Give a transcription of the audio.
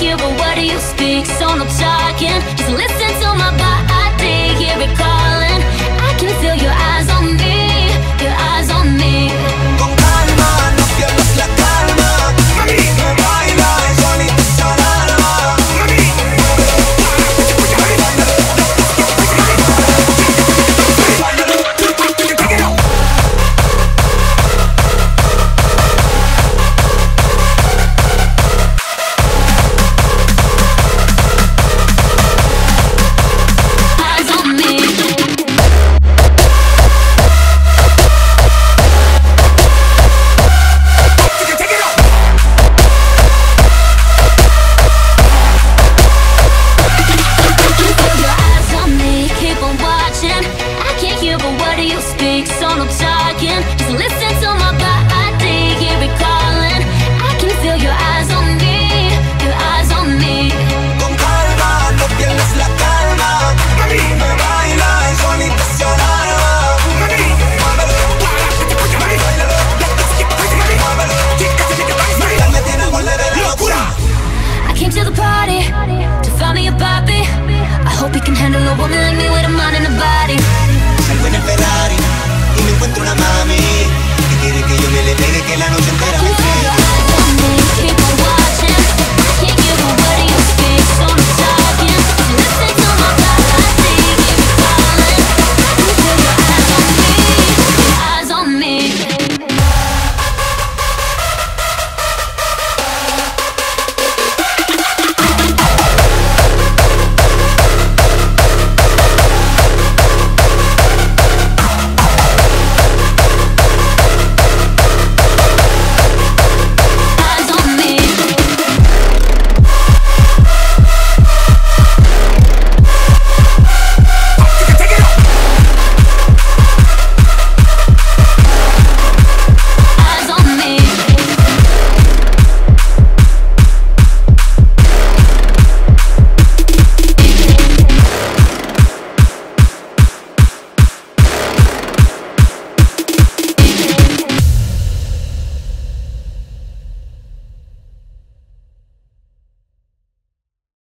but what do you speak? So no talking, just listen to my body. speaks, so no talking. Just listen to